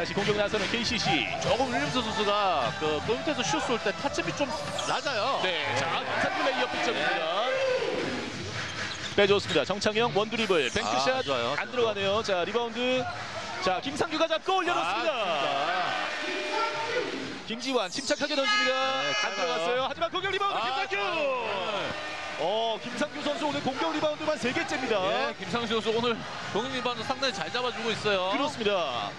다시 공격 나서는 KCC. 조금 윌리엄스 선수가 그 포인트에서 슛 쏠 때 타점이 좀 낮아요. 네, 네. 자 김상규 레이어 픽점입니다. 네. 빼줬습니다. 정창영 one 드리블 bank shot 아, 좋아요. 안 들어가네요. 자 리바운드. 자 김상규가 잡고 올려놓습니다. 아, 김지완 침착하게 던집니다. 네, 안 들어갔어요. 하지만 공격 리바운드 아, 김상규. 아, 어 김상규 선수 오늘 공격 리바운드만 세 개째입니다. 예, 김상규 선수 오늘 공격 리바운드 상당히 잘 잡아주고 있어요. 그렇습니다.